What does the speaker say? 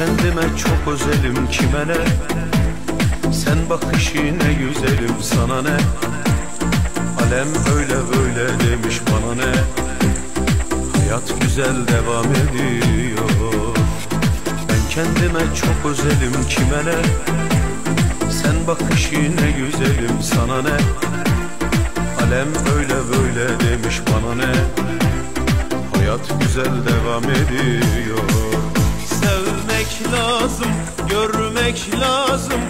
kendime çok özelim kime ne? Sen bakışı ne güzelim sana ne? Alem öyle böyle demiş bana ne? Hayat güzel devam ediyor. Ben kendime çok özelim kime ne? Sen bakışı ne güzelim sana ne? Alem öyle böyle demiş bana ne? Hayat güzel devam ediyor lazım, görmek lazım